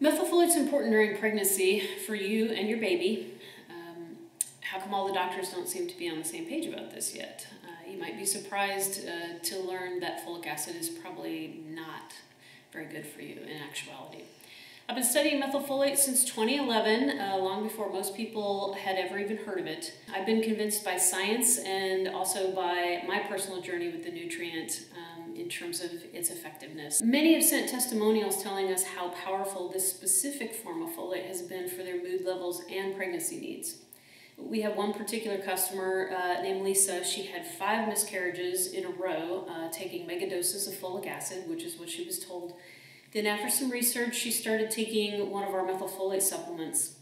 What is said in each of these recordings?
Methylfolate's important during pregnancy for you and your baby. Um, how come all the doctors don't seem to be on the same page about this yet? Uh, you might be surprised uh, to learn that folic acid is probably not very good for you in actuality. I've been studying methylfolate since 2011, uh, long before most people had ever even heard of it. I've been convinced by science and also by my personal journey with the nutrient um, in terms of its effectiveness. Many have sent testimonials telling us how powerful this specific form of folate has been for their mood levels and pregnancy needs. We have one particular customer uh, named Lisa. She had five miscarriages in a row uh, taking megadoses of folic acid, which is what she was told then after some research, she started taking one of our methylfolate supplements.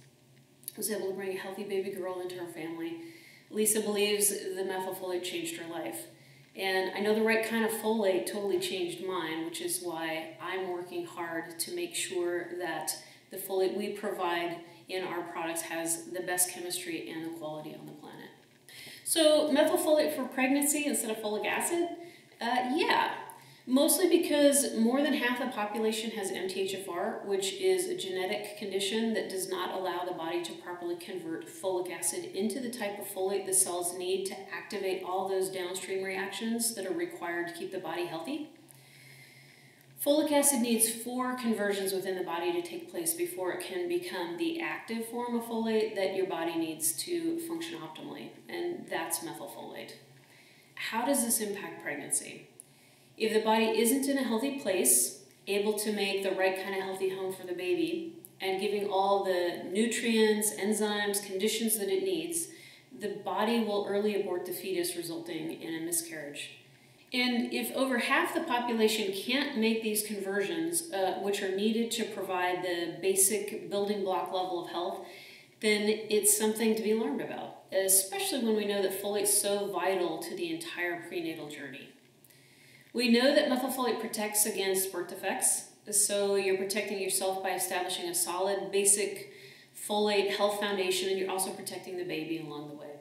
Was able to bring a healthy baby girl into her family. Lisa believes the methylfolate changed her life. And I know the right kind of folate totally changed mine, which is why I'm working hard to make sure that the folate we provide in our products has the best chemistry and the quality on the planet. So methylfolate for pregnancy instead of folic acid? Uh, yeah, Mostly because more than half the population has MTHFR, which is a genetic condition that does not allow the body to properly convert folic acid into the type of folate the cells need to activate all those downstream reactions that are required to keep the body healthy. Folic acid needs four conversions within the body to take place before it can become the active form of folate that your body needs to function optimally, and that's methylfolate. How does this impact pregnancy? If the body isn't in a healthy place, able to make the right kind of healthy home for the baby, and giving all the nutrients, enzymes, conditions that it needs, the body will early abort the fetus, resulting in a miscarriage. And if over half the population can't make these conversions, uh, which are needed to provide the basic building block level of health, then it's something to be learned about, especially when we know that folate is so vital to the entire prenatal journey. We know that methylfolate protects against birth defects, so you're protecting yourself by establishing a solid, basic folate health foundation, and you're also protecting the baby along the way.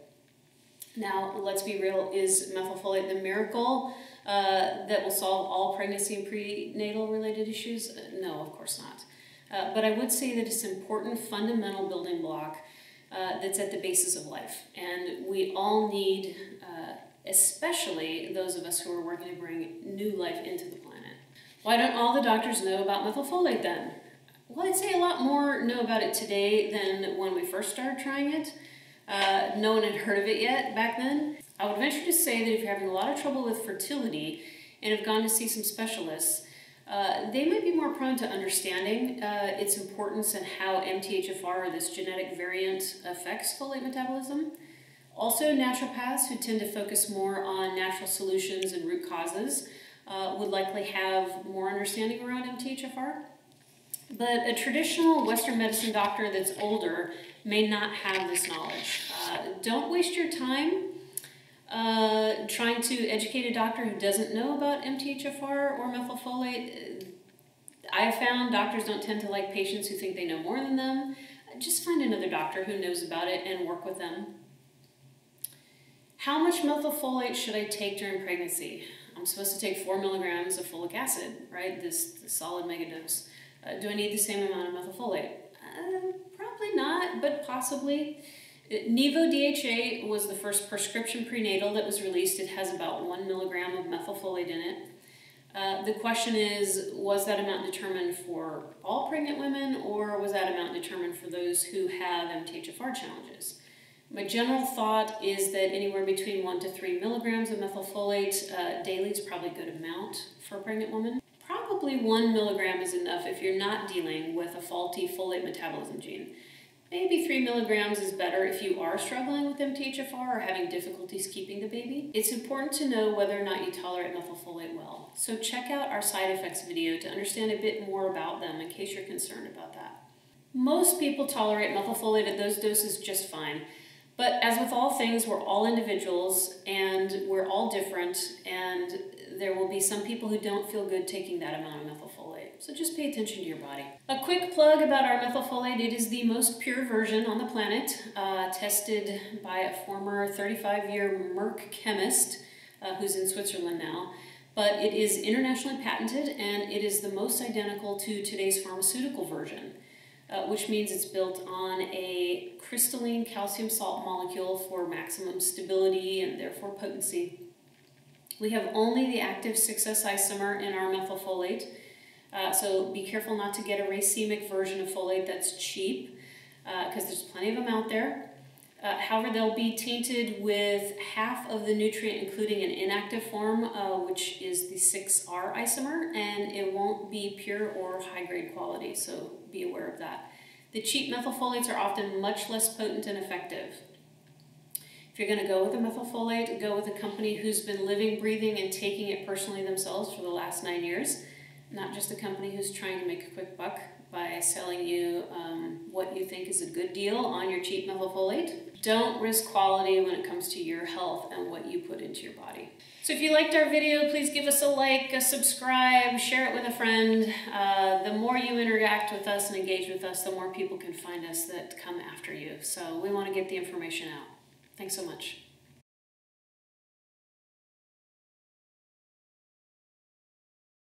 Now, let's be real, is methylfolate the miracle uh, that will solve all pregnancy and prenatal related issues? Uh, no, of course not. Uh, but I would say that it's an important fundamental building block uh, that's at the basis of life. And we all need uh, especially those of us who are working to bring new life into the planet. Why don't all the doctors know about methylfolate then? Well, I'd say a lot more know about it today than when we first started trying it. Uh, no one had heard of it yet back then. I would venture to say that if you're having a lot of trouble with fertility and have gone to see some specialists, uh, they might be more prone to understanding uh, its importance and how MTHFR, or this genetic variant, affects folate metabolism. Also, naturopaths who tend to focus more on natural solutions and root causes uh, would likely have more understanding around MTHFR. But a traditional Western medicine doctor that's older may not have this knowledge. Uh, don't waste your time uh, trying to educate a doctor who doesn't know about MTHFR or methylfolate. I found doctors don't tend to like patients who think they know more than them. Just find another doctor who knows about it and work with them. How much methylfolate should I take during pregnancy? I'm supposed to take four milligrams of folic acid, right? This, this solid megadose. Uh, do I need the same amount of methylfolate? Uh, probably not, but possibly. Neevo DHA was the first prescription prenatal that was released. It has about one milligram of methylfolate in it. Uh, the question is, was that amount determined for all pregnant women or was that amount determined for those who have MTHFR challenges? My general thought is that anywhere between 1 to 3 milligrams of methylfolate uh, daily is probably a good amount for a pregnant woman. Probably 1 milligram is enough if you're not dealing with a faulty folate metabolism gene. Maybe 3 milligrams is better if you are struggling with MTHFR or having difficulties keeping the baby. It's important to know whether or not you tolerate methylfolate well. So check out our side effects video to understand a bit more about them in case you're concerned about that. Most people tolerate methylfolate at those doses just fine. But as with all things, we're all individuals and we're all different, and there will be some people who don't feel good taking that amount of methylfolate. So just pay attention to your body. A quick plug about our methylfolate it is the most pure version on the planet, uh, tested by a former 35 year Merck chemist uh, who's in Switzerland now. but it is internationally patented and it is the most identical to today's pharmaceutical version, uh, which means it's built on a crystalline calcium salt molecule for maximum stability and therefore potency. We have only the active 6S isomer in our methylfolate, uh, so be careful not to get a racemic version of folate that's cheap, because uh, there's plenty of them out there. Uh, however, they'll be tainted with half of the nutrient, including an inactive form, uh, which is the 6R isomer, and it won't be pure or high grade quality, so be aware of that. The cheap methylfolates are often much less potent and effective. If you're going to go with a methylfolate, go with a company who's been living, breathing, and taking it personally themselves for the last nine years, not just a company who's trying to make a quick buck by selling you um, what you think is a good deal on your cheap methylfolate. Don't risk quality when it comes to your health and what you put into your body. So if you liked our video, please give us a like, a subscribe, share it with a friend. Uh, the more you interact with us and engage with us, the more people can find us that come after you. So we want to get the information out. Thanks so much.